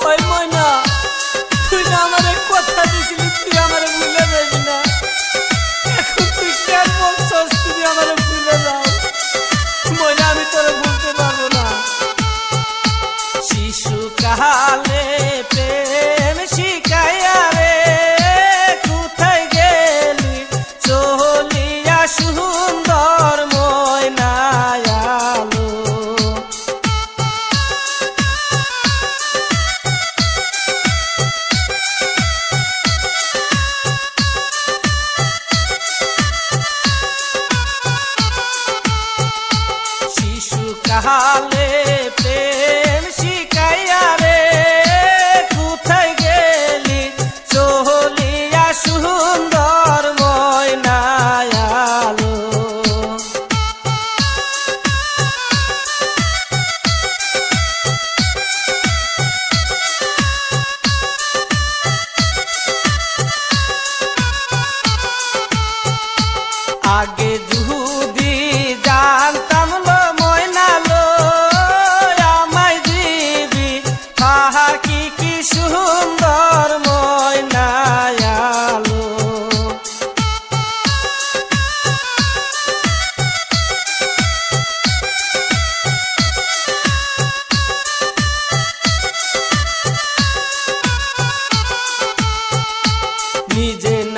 Bye. कहा ले प्रेम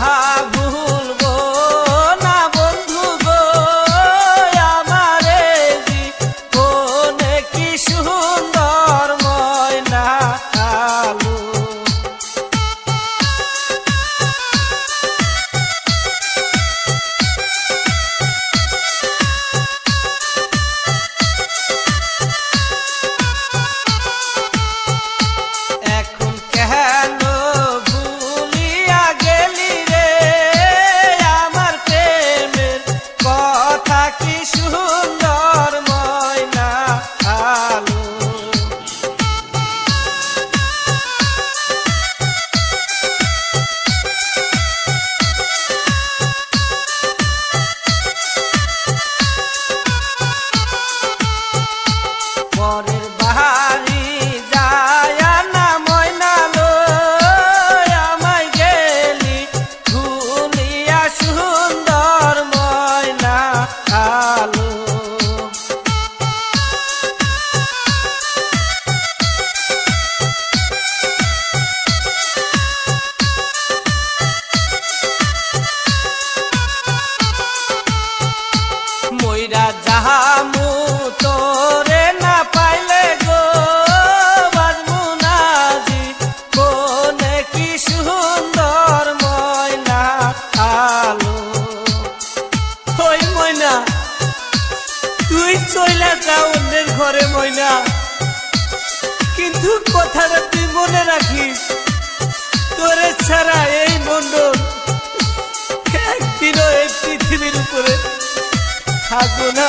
रहा টাকা অন্যের ঘরে ময়না। কিন্তু কথাটা তুই মনে রাখিস, তোরে ছাড়া এই মন্ডল একদিনও এই পৃথিবীর উপরে থাকব না।